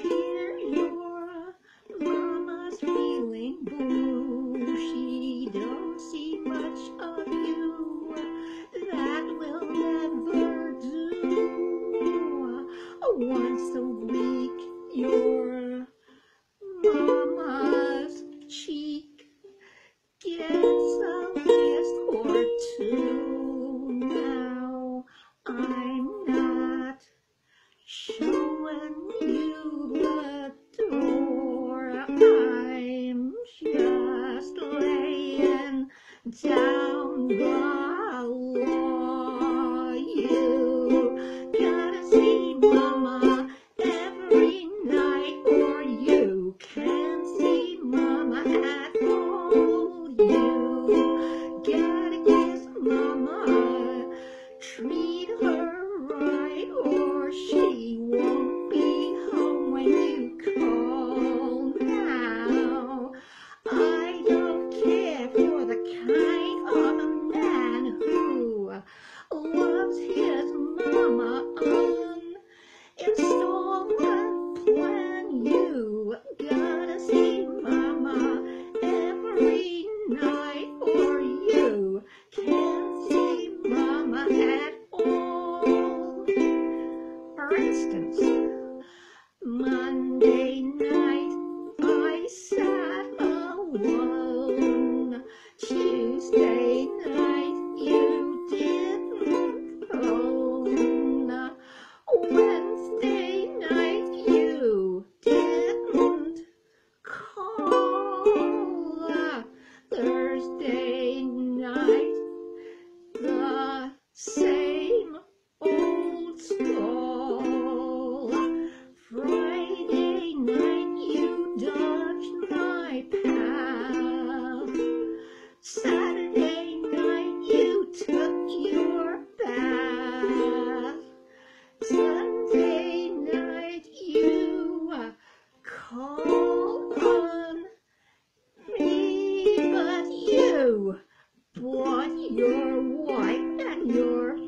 hear your mama's feeling blue. She don't see much of you. That will never do. Once a week, your mama's cheek gets a kiss or two. Now I'm not sure. Down the brought your wife and your